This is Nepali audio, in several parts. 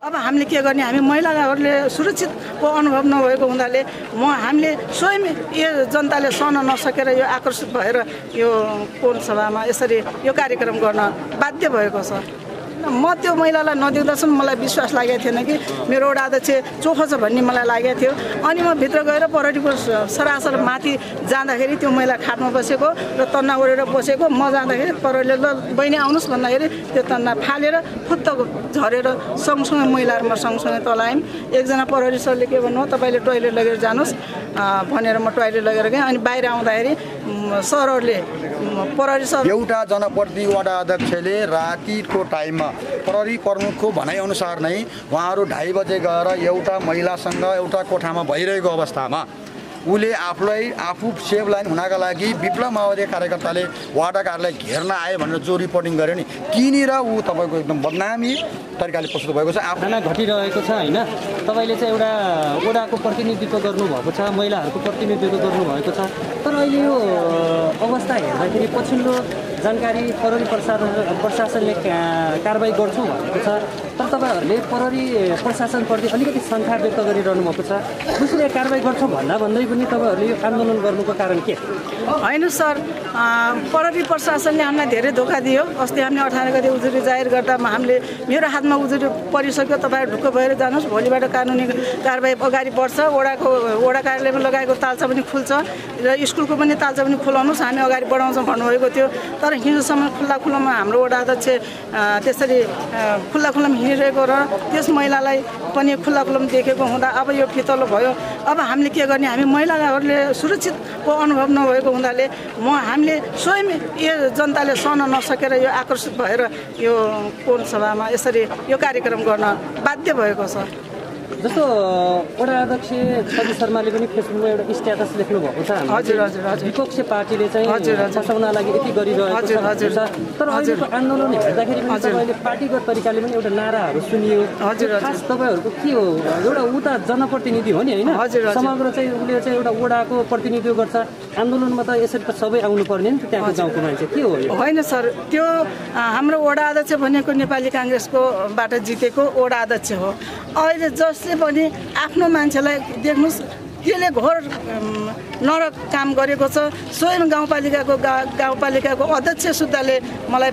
अब हामीले के गर्ने? हामी महिलाहरूले सुरक्षितको अनुभव नभएको हुनाले म हामीले स्वयं यो जनताले सहन नसकेर यो आकर्षित भएर यो कोण सभामा यसरी यो कार्यक्रम गर्न बाध्य भएको छ। म त्यो महिलालाई नदेख्दासम्म मलाई विश्वास लागेको थिएन कि मेरो वडा अध्यक्ष चोखो छ भन्ने मलाई लागेको थियो। अनि म भित्र गएर परेडीको सरासर माथि जाँदाखेरि त्यो महिला खाटमा बसेको र तन्ना ओढेर बसेको। म जाँदाखेरि ल बहिनी आउनुहोस् भन्दाखेरि त्यो तन्ना फालेर फुत्त झरेर सँगसँगै महिलाहरूमा सँगसँगै तल आयौँ एकजना प्रहरी सरले के भन्नु तपाईँले टोइलेट लगेर जानुहोस् भनेर म टोइलेट लगेर गएँ अनि बाहिर आउँदाखेरि सरहरूले प्रहरी सर एउटा जनप्रति वडा अध्यक्षले रातिको टाइममा प्रहरी प्रमुखको भनाइअनुसार नै उहाँहरू ढाई बजे गएर एउटा महिलासँग एउटा कोठामा भइरहेको अवस्थामा उसले आफूलाई आफू सेभ लाइन हुनका लागि विप्लव माओवादी कार्यकर्ताले वाडा कार्यालय घेर्न आयो भनेर जो रिपोर्टिङ गर्यो नि त्यहीँनिर ऊ तपाईँको एकदम बदनामी तरिकाले प्रस्तुत भएको छ। आफू घटना घटिरहेको छ होइन? तपाईँले चाहिँ एउटा ओडाको प्रतिनिधित्व गर्नुभएको छ महिलाहरूको प्रतिनिधित्व गर्नुभएको छ। तर अहिले यो अवस्था हेर्दाखेरि पछिल्लो जानकारी प्रहरी प्रशासन प्रशासनले कारवाही गर्छौँ भनेको छ। तर तपाईँहरूले प्रहरी प्रशासनप्रति अलिकति शङ्का व्यक्त गरिरहनु भएको छ। उसले कारवाही गर्छौँ भन्दा भन्दै पनि तपाईँहरूले यो आन्दोलन गर्नुको कारण के? होइन सर प्रहरी प्रशासनले हामीलाई धेरै धोका दियो। अस्ति हामीले अठार गते उजुरी जाहेर गर्दामा हामीले मेरो हातमा उजुरी परिसक्यो तपाईँहरू ढुक्क भएर जानुहोस्। भोलिबाट कानुनी कारवाही अगाडि बढ्छ। ओडाको ओडा कार्यालयमा लगाएको तालचा पनि खुल्छ र स्कुलको पनि तालचा पनि खुलाउनुहोस्। हामी अगाडि बढाउँछौँ भन्नुभएको थियो। तर हिजोसम्म खुल्ला खुल्लामा हाम्रो ओडा अध्यक्ष त्यसरी खुल्ला खुल्लामा हिँडिरहेको र त्यस महिलालाई पनि खुल्ला खुल्लामा देखेको हुँदा अब यो फितलो भयो। अब हामीले के गर्ने? हामी महिलाहरूले सुरक्षितको अनुभव नभएको हुनाले म हामीले स्वयं यो जनताले सहन नसकेर यो आकर्षित भएर यो कोण सभामा यसरी यो कार्यक्रम गर्न बाध्य भएको छ। जस्तो वडा अध्यक्ष छवि शर्माले पनि फेसबुकमा एउटा स्ट्याटस लेख्नु भएको छ हजुर, हजुर, हजुर। विपक्षी पार्टीले चाहिँ। फसाउन लागि यति गरिरहेको छ। तर अहिलेको आन्दोलन हेर्दाखेरि पनि। तपाईँले पार्टीगत तरिकाले पनि एउटा नाराहरू सुनियो। हजुर, खास तपाईँहरूको के हो? एउटा उता जनप्रतिनिधि हो नि होइन। समग्र चाहिँ उसले चाहिँ एउटा वडाको प्रतिनिधित्व गर्छ। आन्दोलनमा त यसरी त सबै आउनुपर्ने नि त त्यहाँको गाउँको मान्छे। के हो होइन सर त्यो हाम्रो वडा अध्यक्ष भनेको नेपाली काङ्ग्रेसको बाट जितेको वडा अध्यक्ष हो। अहिले जसले पनि आफ्नो मान्छेलाई देख्नुहोस्। त्यसले घोर नरक काम गरेको छ। स्वयं गाउँपालिकाको गा गाउँपालिकाको अध्यक्ष सुद्धाले मलाई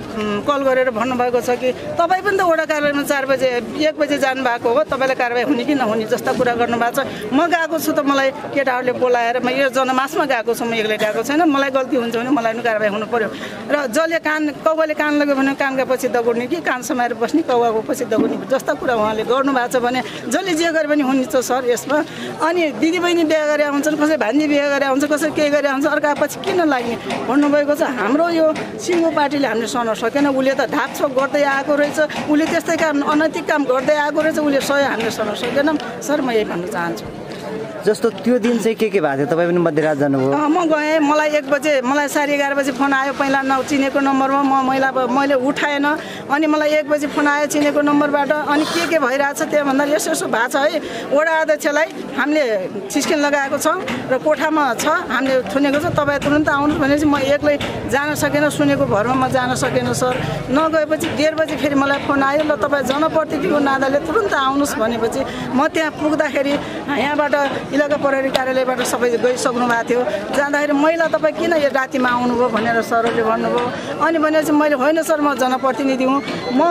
कल गरेर भन्नुभएको छ कि तपाईँ पनि त वडा कार्यालयमा चार बजे एक बजे जानुभएको हो। तपाईँलाई कारवाही हुने कि नहुने जस्ता कुरा गर्नुभएको छ। म गएको छु त मलाई केटाहरूले बोलाएर म यो जनमासमा गएको छु म एक्लै गएको छैन। मलाई गल्ती हुन्छ भने मलाई पनि कारवाही हुनु पर्यो। र जसले कान कौवाले कान लाग्यो भने कानका पछि दगुर्ने कि कान समाएर बस्ने कौवाको पछि दगुर्ने जस्ता कुरा उहाँले गर्नुभएको छ भने जसले जे गरे पनि हुन्छ सर यसमा। अनि दिदीबहिनी बिहा गरेर आउँछन् कसै भान्जी बिहा गरेर आउँछ कसै केही गरेर आउँछ अर्का पछि किन लाग्ने? भन्नुभएको छ हाम्रो यो सिङ्गो पार्टीले हामीले सहन सकेन उसले त ढाकछोक गर्दै आएको रहेछ उसले त्यस्तै काम अनैतिक काम गर्दै आएको रहेछ उसले सय हामीले सहन सकेनौँ। सर म यही भन्न चाहन्छु। जस्तो त्यो दिन चाहिँ के के भएको थियो? तपाईँ पनि मध्यरात जानुभयो। म गएँ मलाई एक बजे मलाई साढे एघार बजे फोन आयो पहिला नचिनेको नम्बरमा म महिला मैले उठाएन अनि मलाई एक बजे फोन आयो चिनेको नम्बरबाट अनि के के भइरहेछ त्यहाँ भन्दा यसो यसो भएको छ है। वडा अध्यक्षलाई हामीले छिस्किन लगाएको छौँ र कोठामा छ हामीले थुनेको छ। तपाईँ तुरन्त आउनुहोस् भनेपछि म एक्लै जान सकेन सुनेको भरमा म जान सकेन सर। नगएपछि डेढ बजे फेरि मलाई फोन आयो ल तपाईँ जनप्रतिनिधिको नाताले तुरन्त आउनुहोस् भनेपछि म त्यहाँ पुग्दाखेरि यहाँबाट इलाका प्रहरी कार्यालयबाट सबै गइसक्नु भएको थियो। जाँदाखेरि महिला तपाईँ किन यो रातिमा आउनुभयो भनेर सरहरूले भन्नुभयो। अनि भनेपछि मैले होइन सर म जनप्रतिनिधि हुँ। म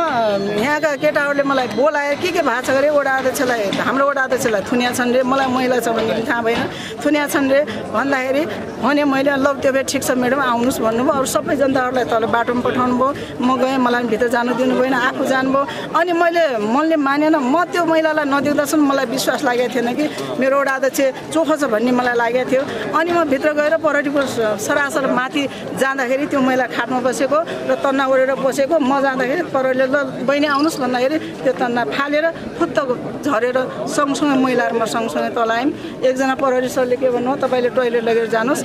यहाँका केटाहरूले मलाई बोलाए के के भएको छ अरे वडा अध्यक्षलाई हाम्रो वडा अध्यक्षलाई थुनिया छन् रे मलाई महिला छ भने थाहा भएन। थुनिया छन् रे भन्दाखेरि भने मैले ल त्यो भए ठिक छ म्याडम आउनुहोस् भन्नुभयो। अरू सबै जनताहरूलाई तल बाटोमा पठाउनु भयो म गएँ मलाई भित्र जानु दिनु भएन आफू जानुभयो। अनि मैले मनले मानेन म त्यो महिलालाई नदेख्दासम्म मलाई विश्वास लागेको थिएन कि मेरो वडा अध्यक्ष चोखो छ भन्ने मलाई लागेको थियो। अनि म भित्र गएर परेडीको सरासर माथि जाँदाखेरि त्यो महिला खाटमा बसेको र तन्ना ओढेर बसेको म जाँदाखेरि परेडले ल बहिनी आउनुहोस् भन्दाखेरि त्यो तन्ना फालेर फुत्त झरेर सँगसँगै महिलाहरूमा सँगसँगै तल आयौँ एकजना प्रहरी सरले के भन्नु तपाईँले टोइलेट लगेर जानुहोस्।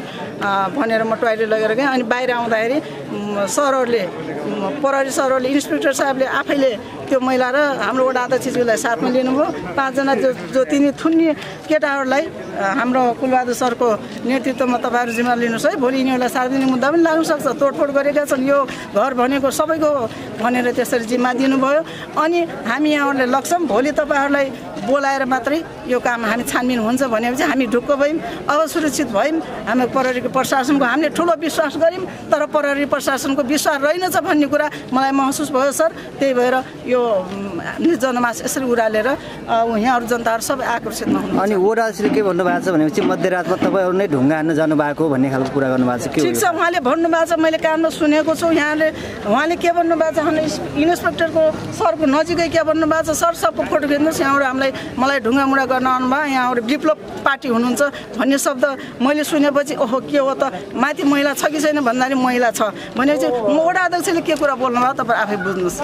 भनेर म टोइलेट लगेर गएँ। अनि बाहिर आउँदाखेरि म, सरहरूले म, प्रहरी सरहरूले इन्सपेक्टर साहबले आफैले त्यो महिला र हाम्रो वडा अध्यक्षज्यूलाई साथमा लिनुभयो। पाँचजना जो जो तिनी थुन्ने केटाहरूलाई हाम्रो कुलबहादुर सरको नेतृत्वमा तपाईँहरू जिम्मा लिनुहोस् है। भोलि यिनीहरूलाई सार्वजनिक मुद्दा पनि लाग्न सक्छ। तोडफोड गरेका छन्। यो घर भनेको सबैको भनेर त्यसरी जिम्मा दिनुभयो। अनि हामी यहाँहरूले लग्छौँ। भोलि तपाईँहरूलाई बोलाएर मात्रै यो काम हामी छानबिन हुन्छ भनेपछि हामी ढुक्क भयौँ अब सुरक्षित भयौँ। हामी प्रहरीको प्रशासनको हामीले ठुलो विश्वास गऱ्यौँ तर प्रहरी प्रशासनको विश्वास रहेनछ भन्ने कुरा मलाई महसुस भयो सर। त्यही भएर यो निज जनमास यसरी उडालेर यहाँहरू जनताहरू सबै आकर्षित नहुनु अनि ओडासीले के भन्नुभएको छ भनेपछि मध्यरातमा तपाईँहरू नै ढुङ्गा हान्न जानुभएको भन्ने खालको कुरा गर्नुभएको छ। ठिक? छ उहाँले भन्नुभएको छ मैले कानमा सुनेको छु यहाँले उहाँले के भन्नुभएको छ भने इन्सपेक्टरको सरको नजिकै के भन्नुभएको छ सर सबको फोटो खिच्नुहोस् यहाँबाट हामीलाई मलाई ढुङ्गामुढा गर्न आउनुभयो यहाँबाट विप्लव पार्टी हुनुहुन्छ भन्ने शब्द मैले सुनेपछि ओहो के हो त? माथि महिला छ कि छैन भन्दाखेरि महिला छ। भनेपछि म वडा अध्यक्षले के कुरा बोल्नुभयो तपाईँ आफै बुझ्नुहोस्।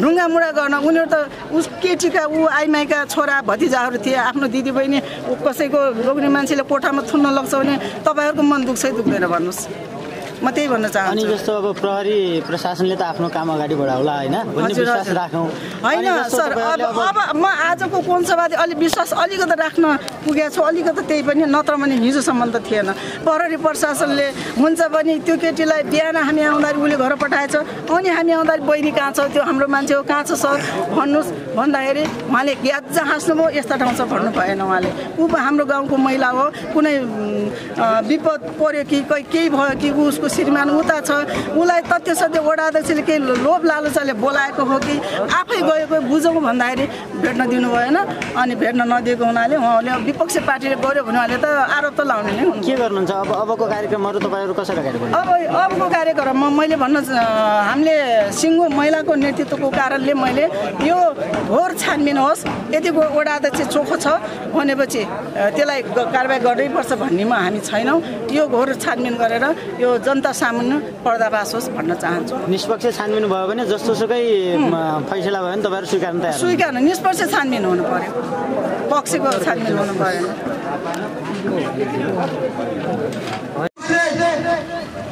ढुङ्गामुढा गर्न उनीहरू त उस केटीका ऊ आइमाईका छोरा भतिजाहरू थिए आफ्नो दिदीबहिनी कसैको लोग्ने मान्छेले कोठामा थुन्न लाग्छ भने तपाईँहरूको मन दुख्छै दुख्दैन भन्नुहोस्। म त्यही भन्न अनि चाहन्छु जस्तो अब प्रहरी प्रशासनले त आफ्नो काम अगाडि बढाउला होइन? होइन अनि सर अब अब म आजको कोन्सवादी अलिक विश्वास अलिकति राख्न पुगेको छु अलिकति त्यही पनि नत्र भने हिजोसम्म त थिएन। प्रहरी प्रशासनले हुन्छ भने त्यो केटीलाई बिहान हामी आउँदाखेरि उसले घर पठाएछ अनि हामी आउँदाखेरि बहिनी कहाँ छ त्यो हाम्रो मान्छे हो कहाँ छ सर? भन्नुहोस्। भन्दाखेरि उहाँले ग्याज हाँस्नुभयो यस्ता ठाउँ छ भन्नु भएन उहाँले। ऊ हाम्रो गाउँको महिला हो कुनै विपद पर्यो कि कोही केही भयो कि ऊ श्रीमान उता छ। उसलाई तथ्य सत्य वडा अध्यक्षले केही लोभ लालचाले बोलाएको हो कि आफै गएको बुझौँ भन्दाखेरि भेट्न दिनु भएन अनि भेट्न नदिएको हुनाले उहाँले विपक्षी पार्टीले गऱ्यो भने उहाँले त आरोप त लाउने नै के गर्नुहुन्छ? अब अबको कार्यक्रमहरू तपाईँहरू कसरी अब अबको कार्यक्रममा मैले भन्न हामीले सिङ्गो महिलाको नेतृत्वको कारणले मैले यो घोर छानबिन होस् गो- वडा अध्यक्ष चोखो छ भनेपछि त्यसलाई कारवाही गर्नैपर्छ भन्नेमा हामी छैनौँ। यो घोर छानबिन गरेर यो जनता सामुन्ने पर्दाफास होस् भन्न चाहन्छु। निष्पक्ष छानबिन भयो भने जस्तोसुकै म, फैसला भयो भने तपाईँहरू स्वीकार्न तयार हुनुहुन्छ। स्वीकार निष्पक्ष छानबिन हुनु पर्यो। पक्षको छानबिन हुनु परेन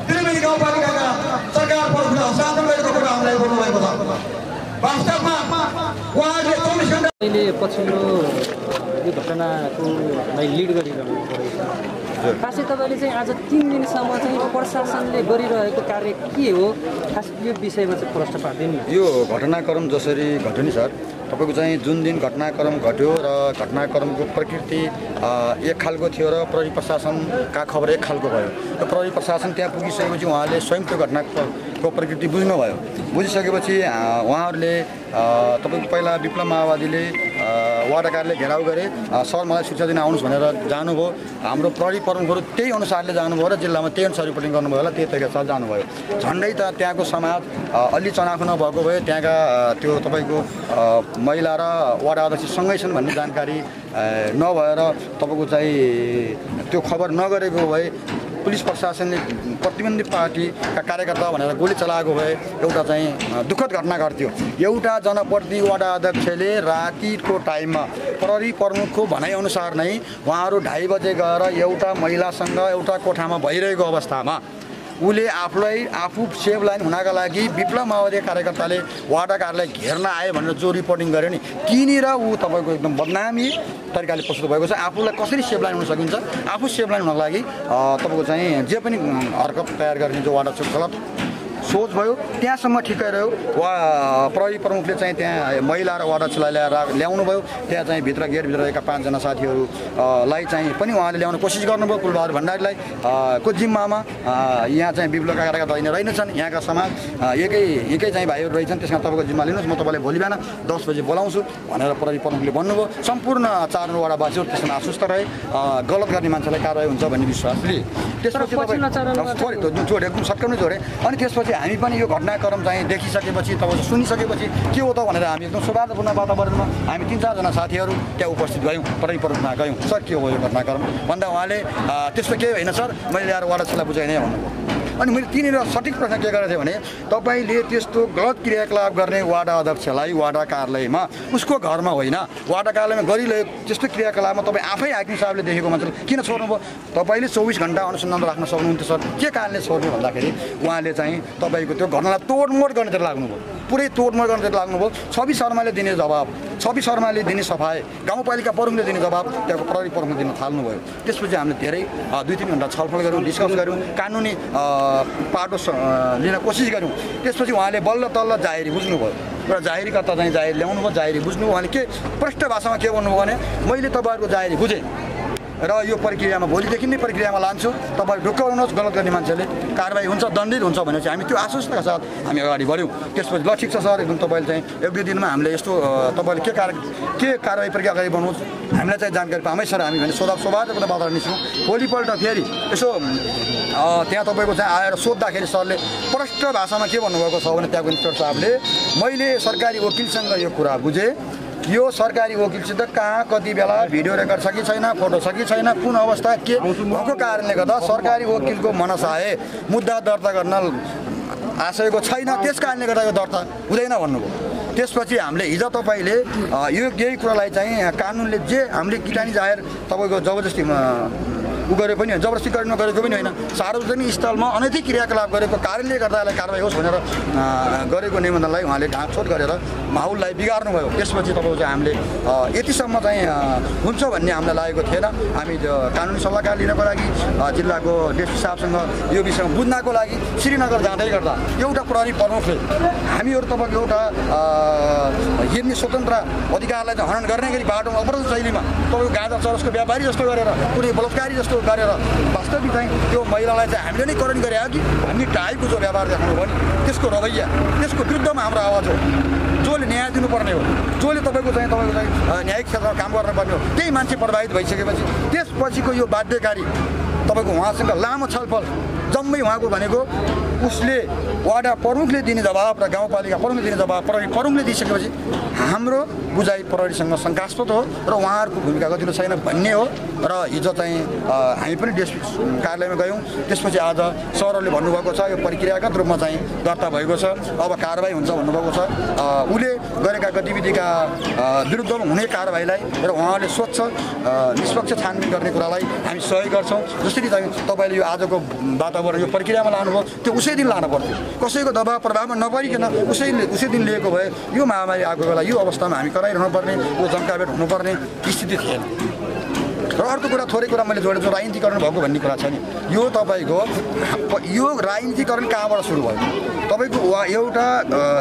त्रिवेणी गाउँपालिकाका सरकार प्रमुख शासन गरेको कुरा हामीलाई बोल्नुभएको छ। वास्तवमा उहाँहरूले चौबिस घन्टा अहिले पछिल्लो यो घटनाकोलाई लिड गरिरहनु परेको छ। खासै तपाईँले चाहिँ आज तिन दिनसम्म चाहिँ प्रशासनले गरिरहेको कार्य के हो? खास यो विषयमा चाहिँ प्रश्न पार्दैन यो घटनाक्रम जसरी घट्यो नि सर तपाईँको चाहिँ जुन दिन घटनाक्रम घट्यो र घटनाक्रमको प्रकृति एक खालको थियो र प्रहरी प्रशासनका खबर एक खालको भयो? र प्रहरी प्रशासन त्यहाँ पुगिसकेपछि उहाँले स्वयं त्यो घटनाको प्रकृति बुझ्नुभयो। बुझिसकेपछि उहाँहरूले तपाईँको पहिला विप्लव माओवादीले वार्ड घेराउ गरे। सर मलाई शिक्षा दिन आउनुहोस् भनेर जानुभयो। हाम्रो प्रहरी प्रमुखहरू त्यही अनुसारले जानुभयो र जिल्लामा त्यही अनुसार रिपोर्टिङ गर्नुभयो होला। त्यही तरिका साथ जानुभयो। झन्डै त त्यहाँको समाज अलि चनाखो नभएको भए त्यहाँका त्यो तपाईँको महिला र वार्ड अध्यक्ष सँगै छन् भन्ने जानकारी नभएर तपाईँको चाहिँ त्यो खबर नगरेको भए पुलिस प्रशासनले प्रतिबन्धित पार्टीका कार्यकर्ता भनेर गोली चलाएको भए एउटा चाहिँ दुःखद घटना घट्थ्यो। एउटा जनप्रति वडा अध्यक्षले रातिको टाइममा प्रहरी प्रमुखको भनाइअनुसार नै उहाँहरू ढाई बजे गएर एउटा महिलासँग एउटा कोठामा भइरहेको अवस्थामा उसले आफूलाई आफू सेभ लाइन हुनका लागि विप्लव माओवादी कार्यकर्ताले वार्डा कार्यालय घेर्न आयो भनेर जो रिपोर्टिङ गर्यो नि त्यहीँनिर ऊ तपाईँको एकदम बदनामी तरिकाले प्रस्तुत भएको छ। आफूलाई कसरी सेभ लाइन हुन सकिन्छ? आफू सेभ लाइन हुनको लागि तपाईँको चाहिँ जे पनि हरकत तयार गर्ने जो वार्डा गलत सोच भयो त्यहाँसम्म ठिकै रह्यो। वा प्रहरी प्रमुखले चाहिँ त्यहाँ महिला र वार्डक्षलाई ल्याएर ल्याउनु भयो। त्यहाँ चाहिँ भित्र गेटभित्र रहेका पाँचजना साथीहरूलाई चाहिँ पनि उहाँले ल्याउन कोसिस गर्नुभयो। कुलबहादुर भण्डारीलाई को जिम्मामा यहाँ चाहिँ विप्लवका कार्यकर्ता होइन रहेनछन्। यहाँका समाज एकै एकै चाहिँ भाइहरू रहेछन्। त्यसमा तपाईँको जिम्मा लिनुहोस् म तपाईँलाई भोलि बिहान दस बजी बोलाउँछु भनेर प्रहरी प्रमुखले भन्नुभयो। सम्पूर्ण चारवटावासीहरू त्यसमा आश्वस्त रहे। गलत गर्ने मान्छेलाई कारवाही हुन्छ भन्ने विश्वास लिए त्यसपछि छोडे जोडे एकदम सट्काउनै जोडे। अनि त्यसपछि हामी पनि यो घटनाक्रम चाहिँ देखिसकेपछि तपाईँको सुनिसकेपछि के हो त भनेर हामी एकदम सौहार्दपूर्ण वातावरणमा हामी तिन चारजना साथीहरू त्यहाँ उपस्थित भयौँ प्रहरी प्रमुखमा गयौँ। सर के हो यो घटनाक्रम? भन्दा उहाँले "अ, त्यस्तो केही होइन सर मैले ल्याएर वाडाछलाई बुझाइ नै भन्नुभयो अनि मैले तिनीहरू सठिक प्रश्न के गरेको थिएँ भने तपाईँले त्यस्तो गलत क्रियाकलाप गर्ने वाडा अध्यक्षलाई वाडा कार्यालयमा उसको घरमा होइन वाडा कार्यालयमा गरिरह्यो त्यस्तो क्रियाकलापमा तपाईँ आफै हाकिम साहबले देखेको मान्छेले किन छोड्नुभयो? तपाईँले चौबिस घन्टा अनुसन्धान राख्न सक्नुहुन्थ्यो सर। के कारणले छोड्नु भन्दाखेरि उहाँले चाहिँ तपाईँको त्यो घटनालाई तोडमोड गर्नेतिर लाग्नुभयो। पुरै तोडमोड गर्नेतिर लाग्नुभयो। छवि शर्माले दिने जवाब छवि शर्माले दिने सफाइ गाउँपालिका प्रमुखले दिने जवाब त्यहाँको प्रहरी प्रमुखले दिन थाल्नुभयो। त्यसपछि हामीले धेरै दुई तिन घन्टा छलफल गऱ्यौँ डिस्कस गऱ्यौँ। कानुनी पाटो लिन कोसिस गऱ्यौँ त्यसपछि उहाँले बल्ल तल्ल जाहेरी बुझ्नुभयो। एउटा जाहेरीकर्ता चाहिँ जाहेर ल्याउनु भयो जाहेरी बुझ्नु उहाँले के प्रष्ट भाषामा के भन्नुभयो भने मैले तपाईँहरूको जाहेरी बुझेँ। र यो प्रक्रियामा भोलिदेखि नै प्रक्रियामा लान्छु। तपाईँ ढुक्क हुनुहोस् गलत गर्ने मान्छेले कारवाही हुन्छ दण्डित हुन्छ भने चाहिँ हामी त्यो आश्वस्तका साथ हामी अगाडि बढ्यौँ। त्यसपछि ल ठिक छ सर एकदम तपाईँले चाहिँ एक दुई दिनमा हामीले यस्तो तपाईँले के कार के कारवाही प्रक्रिया अगाडि बढ्नुहोस् हामीलाई चाहिँ जानकारी पामै सर हामी भने सोधा स्वाभाविक बाटो निस्क्यौँ भोलिपल्ट फेरि यसो त्यहाँ तपाईँको चाहिँ आएर सोद्धाखेरि सरले प्रष्ट भाषामा के भन्नुभएको छ भने त्यहाँको इन्सपेक्टर साहबले मैले सरकारी वकिलसँग यो कुरा बुझेँ। यो सरकारी वकिलसित कहाँ कति बेला भिडियो रेकर्ड छ कि छैन फोटो छ कि छैन कुन अवस्था के भएको कारणले गर्दा सरकारी वकिलको मनसाए मुद्दा दर्ता गर्न आशयको छैन। त्यस कारणले गर्दा यो दर्ता हुँदैन भन्नुभयो। त्यसपछि हामीले हिजो तपाईँले यो यही कुरालाई चाहिँ कानुनले जे हामीले किटानी जाहेर तपाईँको जबरजस्ती उ गरे पनि होइन जबरजस्ती गरेर नगरेको पनि होइन। सार्वजनिक स्थलमा अनैतिक क्रियाकलाप गरेको कारणले गर्दा यसलाई कारवाही होस् भनेर गरेको निबन्धनलाई उहाँले ढाँकछोट गरेर माहौललाई बिगार्नु भयो त्यसपछि तपाईँको चाहिँ हामीले यतिसम्म चाहिँ हुन्छ भन्ने हामीलाई लागेको थिएन। हामी कानुनी सल्लाहकार लिनको लागि जिल्लाको डिएसपी साहबसँग यो विषयमा बुझ्नको लागि श्रीनगर जाँदै गर्दा एउटा प्रहरी प्रमुखले हामीहरू तपाईँको एउटा हिँड्ने स्वतन्त्र अधिकारलाई हनन गर्ने गरी बाटोमा अपराध शैलीमा तपाईँको गाँजा चरसको व्यापारी जस्तो गरेर कुनै बलात्कारी जस्तो गरेर वास्तविक चाहिँ त्यो महिलालाई चाहिँ हामीले नै करण गरे कि? हामी टाइपको जो व्यवहार देखाउनु भयो नि त्यसको रवैया त्यसको विरुद्धमा हाम्रो आवाज हो। जसले न्याय दिनुपर्ने हो जसले तपाईँको चाहिँ तपाईँको चाहिँ न्यायिक क्षेत्रमा काम गर्नुपर्ने हो त्यही मान्छे प्रभावित भइसकेपछि त्यसपछिको यो बाध्यकारी तपाईँको उहाँसँग लामो छलफल जम्मै उहाँको भनेको उसले वाडा प्रमुखले दिने जवाब र गाउँपालिका प्रमुखले दिने जवाब प्रमुखले दिइसकेपछि हाम्रो बुझाइ प्रहरीसँग शङ्कास्पद हो र उहाँहरूको भूमिका गतिलो छैन भन्ने हो र हिजो चाहिँ हामी पनि डिएसपी कार्यालयमा गयौँ। त्यसपछि आज सरहरूले भन्नुभएको छ यो प्रक्रियागत रूपमा चाहिँ दर्ता भएको छ। अब कारवाही हुन्छ भन्नुभएको छ। उसले गरेका गतिविधिका विरुद्धमा हुने कारवाहीलाई र उहाँले स्वच्छ निष्पक्ष छानबिन गर्ने कुरालाई हामी सहयोग गर्छौँ। जसरी चाहिँ तपाईँले यो आजको वातावरण यो प्रक्रियामा लानुभयो त्यो उसै दिन लानु पर्थ्यो कसैको दबाव प्रभावमा नपरिकन उसैले उसै दिन लिएको भए यो महामारी आएको बेला यो अवस्थामा हामी कराइरहनु पर्ने यो जङ्काभेट हुनुपर्ने स्थिति थिएन र अर्को कुरा थोरै कुरा मैले जोडेको छु राजनीतिकरण भएको भन्ने कुरा छ नि। यो तपाईँको यो राजनीतिकरण कहाँबाट सुरु भयो? तपाईँको वा एउटा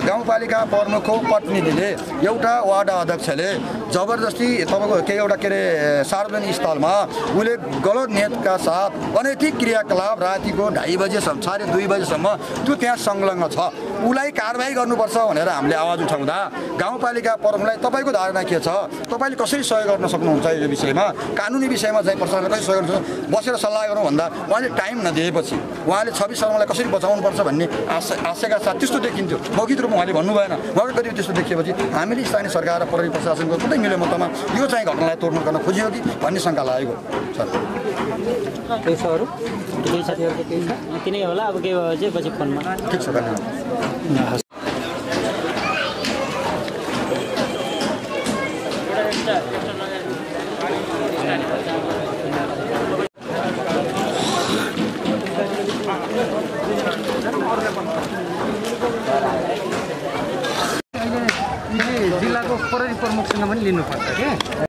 गाउँपालिका प्रमुखको पत्नीले एउटा वार्ड अध्यक्षले जबरजस्ती तपाईँको के एउटा के अरे सार्वजनिक स्थलमा उसले गलत नियतका साथ अनैतिक क्रियाकलाप रातिको ढाई बजेसम्म साढे दुई बजेसम्म त्यो त्यहाँ संलग्न छ। उसलाई कारवाही गर्नुपर्छ भनेर हामीले आवाज उठाउँदा गाउँपालिका प्रमुखलाई तपाईँको धारणा के छ? तपाईँले कसरी सहयोग गर्न सक्नुहुन्छ यो विषयमा? कानुनी विषयमा चाहिँ प्रशासनले कसरी सहयोग गर्न बसेर सल्लाह गरौँ भन्दा उहाँले टाइम नदिएपछि उहाँले छवि शर्मालाई कसरी बचाउनुपर्छ भन्ने आशा आशयका साथ त्यस्तो देखिन्थ्यो। मौखिक रूपमा उहाँले भन्नु भएन। उहाँको त्यस्तो देखिएपछि हामीले स्थानीय सरकार र प्रहरी प्रशासनको कुनै मिल्यो मतमा यो चाहिँ घटनालाई तोड्नु गर्न खोजियो कि भन्ने शङ्का लागेको सर। केही छ अरू? केही साथीहरूको केही छ? तिनै होला अब केही भयो चाहिँ पछि फोनमा। ठिक छ धन्यवाद। जिल्लाको प्रहरी प्रमुखसँग पनि लिनुपर्छ क्या